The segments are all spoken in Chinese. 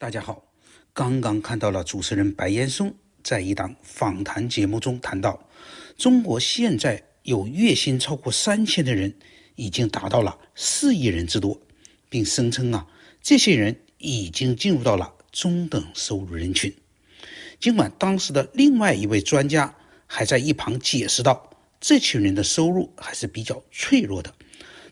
大家好，刚刚看到了主持人白岩松在一档访谈节目中谈到，中国现在有月薪超过三千的人已经达到了四亿人之多，并声称啊，这些人已经进入到了中等收入人群。尽管当时的另外一位专家还在一旁解释道，这群人的收入还是比较脆弱的，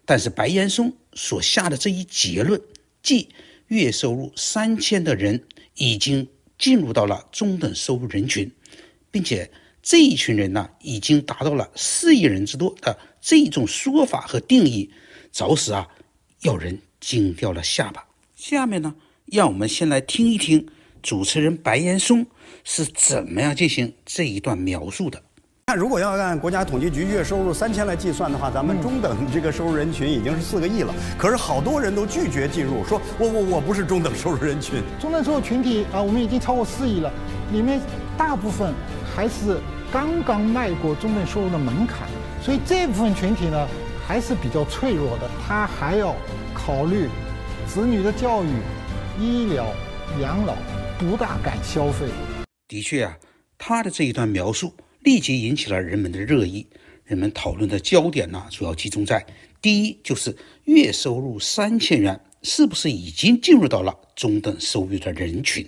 但是白岩松所下的这一结论，即月收入三千的人已经进入到了中等收入人群，并且这一群人呢，已经达到了四亿人之多的这种说法和定义，着实啊，要人惊掉了下巴。下面呢，让我们先来听一听主持人白岩松是怎么样进行这一段描述的。那如果要按国家统计局月收入三千来计算的话，咱们中等这个收入人群已经是四个亿了。可是好多人都拒绝进入，说我我我不是中等收入人群。中等收入群体啊，我们已经超过四亿了，里面大部分还是刚刚迈过中等收入的门槛，所以这部分群体呢还是比较脆弱的，他还要考虑子女的教育、医疗、养老，不大敢消费。的确啊，他的这一段描述。立即引起了人们的热议，人们讨论的焦点呢，主要集中在第一，就是月收入三千元是不是已经进入到了中等收入的人群；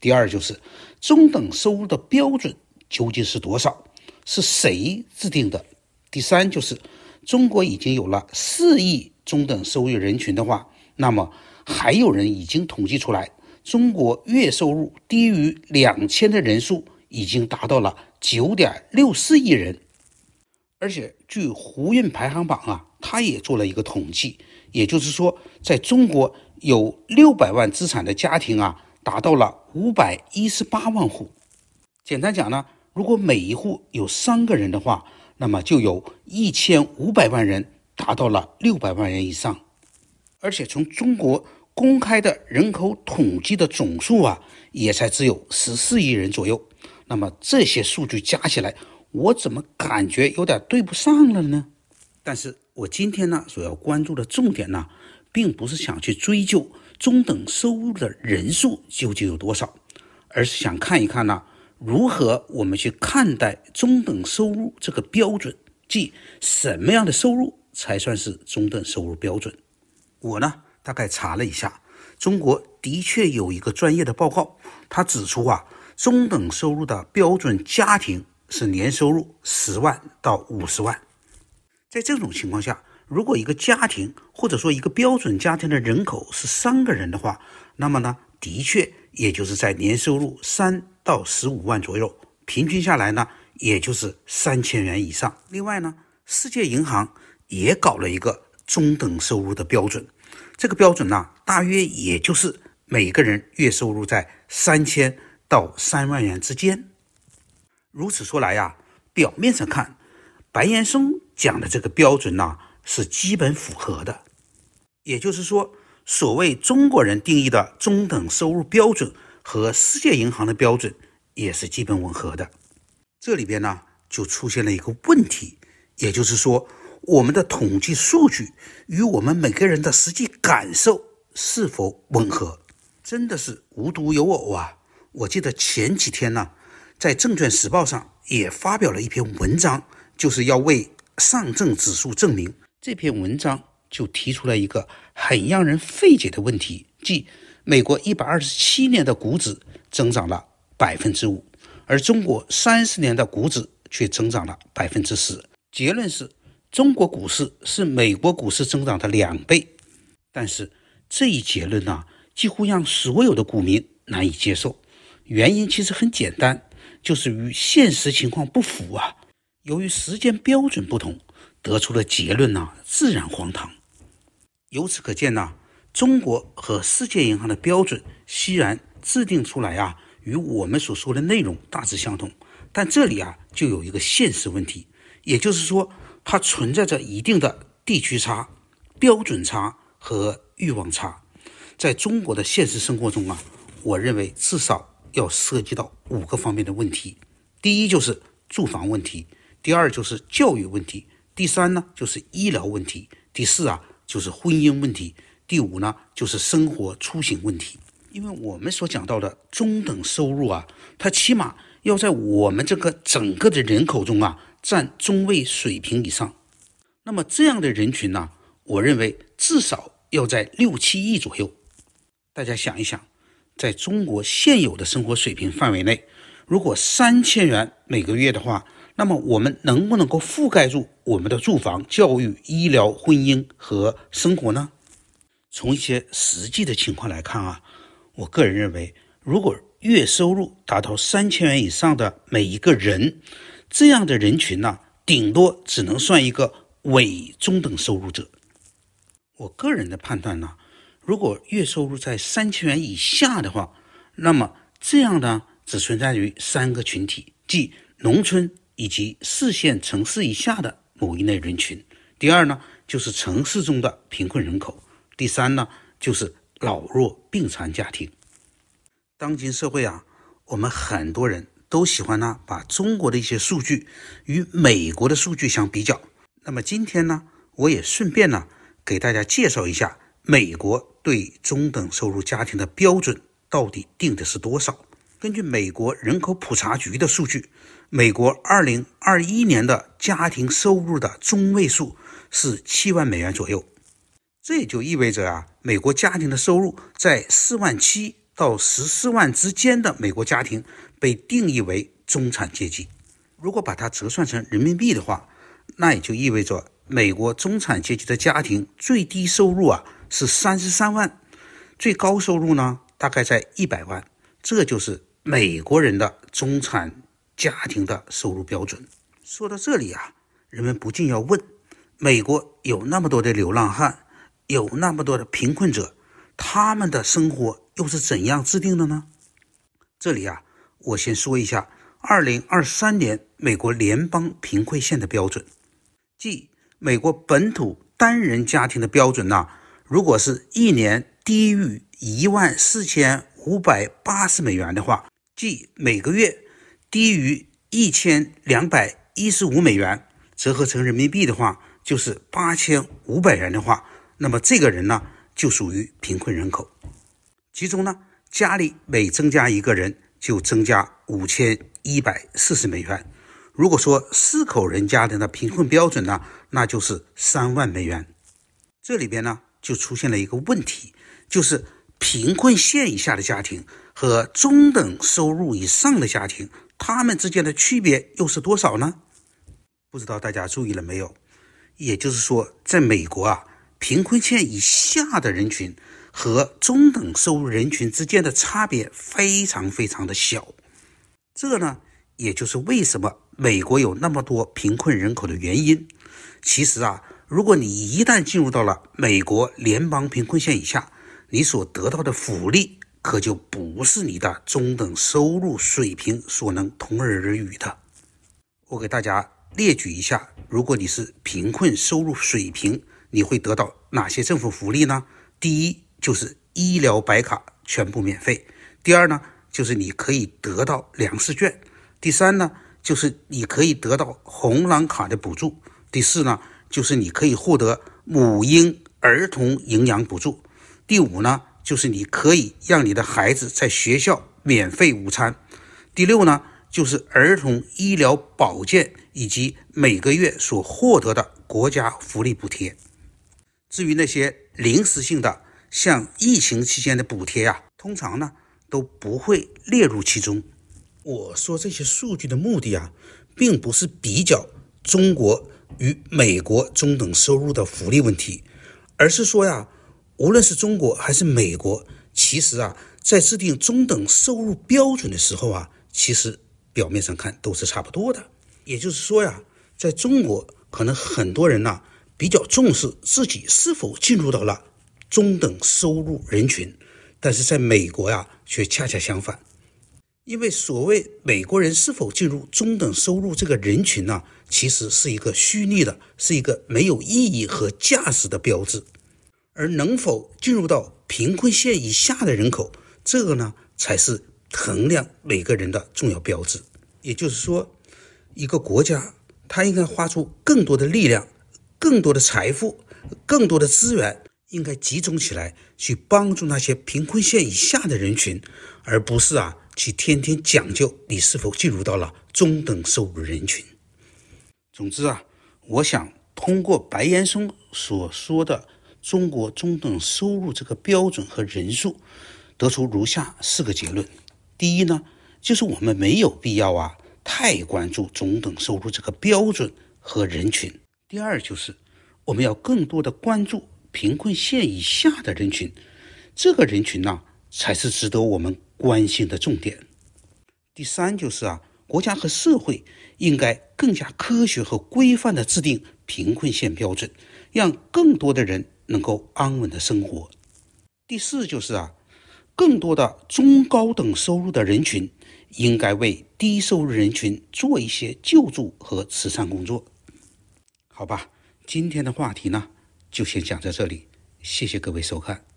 第二，就是中等收入的标准究竟是多少，是谁制定的；第三，就是中国已经有了四亿中等收入人群的话，那么还有人已经统计出来，中国月收入低于两千的人数。已经达到了九点六四亿人，而且据胡润排行榜啊，他也做了一个统计，也就是说，在中国有六百万资产的家庭啊，达到了五百一十八万户。简单讲呢，如果每一户有三个人的话，那么就有一千五百万人达到了六百万人以上。而且从中国公开的人口统计的总数啊，也才只有十四亿人左右。那么这些数据加起来，我怎么感觉有点对不上了呢？但是我今天呢所要关注的重点呢，并不是想去追究中等收入的人数究竟有多少，而是想看一看呢，如何我们去看待中等收入这个标准，即什么样的收入才算是中等收入标准？我呢大概查了一下，中国的确有一个专业的报告，他指出啊。中等收入的标准家庭是年收入十万到五十万，在这种情况下，如果一个家庭或者说一个标准家庭的人口是三个人的话，那么呢，的确也就是在年收入三到十五万左右，平均下来呢，也就是三千元以上。另外呢，世界银行也搞了一个中等收入的标准，这个标准呢，大约也就是每个人月收入在三千。到三万元之间。如此说来呀，表面上看，白岩松讲的这个标准呢是基本符合的。也就是说，所谓中国人定义的中等收入标准和世界银行的标准也是基本吻合的。这里边呢就出现了一个问题，也就是说，我们的统计数据与我们每个人的实际感受是否吻合？真的是无独有偶啊！我记得前几天呢，在《证券时报》上也发表了一篇文章，就是要为上证指数证明。这篇文章就提出了一个很让人费解的问题，即美国一百二十七年的股指增长了百分之五，而中国三十年的股指却增长了百分之十。结论是，中国股市是美国股市增长的两倍。但是这一结论呢，几乎让所有的股民难以接受。原因其实很简单，就是与现实情况不符啊。由于时间标准不同，得出的结论呢自然荒唐。由此可见呢，中国和世界银行的标准虽然制定出来啊，与我们所说的内容大致相同，但这里啊就有一个现实问题，也就是说它存在着一定的地区差、标准差和欲望差。在中国的现实生活中啊，我认为至少。要涉及到五个方面的问题，第一就是住房问题，第二就是教育问题，第三呢就是医疗问题，第四啊就是婚姻问题，第五呢就是生活出行问题。因为我们所讲到的中等收入啊，它起码要在我们这个整个的人口中啊，占中位水平以上。那么这样的人群呢，我认为至少要在六七亿左右。大家想一想，在中国现有的生活水平范围内，如果三千元每个月的话，那么我们能不能够覆盖住我们的住房、教育、医疗、婚姻和生活呢？从一些实际的情况来看啊。我个人认为，如果月收入达到三千元以上的每一个人，这样的人群呢，顶多只能算一个伪中等收入者。我个人的判断呢，如果月收入在三千元以下的话，那么这样呢，只存在于三个群体，即农村以及四线城市以下的某一类人群。第二呢，就是城市中的贫困人口。第三呢，就是。老弱病残家庭，当今社会啊，我们很多人都喜欢呢，把中国的一些数据与美国的数据相比较。那么今天呢，我也顺便呢，给大家介绍一下美国对中等收入家庭的标准到底定的是多少。根据美国人口普查局的数据，美国2021年的家庭收入的中位数是七万美元左右。这也就意味着啊，美国家庭的收入在四万七到十四万之间的美国家庭被定义为中产阶级。如果把它折算成人民币的话，那也就意味着美国中产阶级的家庭最低收入啊是三十三万，最高收入呢大概在一百万。这就是美国人的中产家庭的收入标准。说到这里啊，人们不禁要问：美国有那么多的流浪汉？有那么多的贫困者，他们的生活又是怎样制定的呢？这里啊，我先说一下二零二三年美国联邦贫困线的标准，即美国本土单人家庭的标准呢，如果是一年低于一万四千五百八十美元的话，即每个月低于一千两百一十五美元，折合成人民币的话，就是八千五百元的话。那么这个人呢，就属于贫困人口。其中呢，家里每增加一个人，就增加五千一百四十美元。如果说四口人家庭的贫困标准呢，那就是三万美元。这里边呢，就出现了一个问题，就是贫困线以下的家庭和中等收入以上的家庭，他们之间的区别又是多少呢？不知道大家注意了没有？也就是说，在美国啊。贫困线以下的人群和中等收入人群之间的差别非常非常的小，这呢，也就是为什么美国有那么多贫困人口的原因。其实啊，如果你一旦进入到了美国联邦贫困线以下，你所得到的福利可就不是你的中等收入水平所能同日而语的。我给大家列举一下，如果你是贫困收入水平。你会得到哪些政府福利呢？第一就是医疗白卡全部免费。第二呢，就是你可以得到粮食券。第三呢，就是你可以得到红蓝卡的补助。第四呢，就是你可以获得母婴儿童营养补助。第五呢，就是你可以让你的孩子在学校免费午餐。第六呢，就是儿童医疗保健以及每个月所获得的国家福利补贴。至于那些临时性的，像疫情期间的补贴呀，通常呢都不会列入其中。我说这些数据的目的啊，并不是比较中国与美国中等收入的福利问题，而是说呀，无论是中国还是美国，其实啊，在制定中等收入标准的时候啊，其实表面上看都是差不多的。也就是说呀，在中国可能很多人呐。比较重视自己是否进入到了中等收入人群，但是在美国呀，却恰恰相反。因为所谓美国人是否进入中等收入这个人群呢，其实是一个虚拟的，是一个没有意义和价值的标志。而能否进入到贫困线以下的人口，这个呢，才是衡量每个人的重要标志。也就是说，一个国家，它应该花出更多的力量。更多的财富，更多的资源，应该集中起来去帮助那些贫困线以下的人群，而不是啊去天天讲究你是否进入到了中等收入人群。总之啊，我想通过白岩松所说的中国中等收入这个标准和人数，得出如下四个结论：第一呢，就是我们没有必要啊太关注中等收入这个标准和人群；第二就是我们要更多的关注。贫困线以下的人群，这个人群呢，才是值得我们关心的重点。第三就是啊，国家和社会应该更加科学和规范的制定贫困线标准，让更多的人能够安稳的生活。第四就是啊，更多的中高等收入的人群应该为低收入人群做一些救助和慈善工作。好吧，今天的话题呢？就先讲在这里，谢谢各位收看。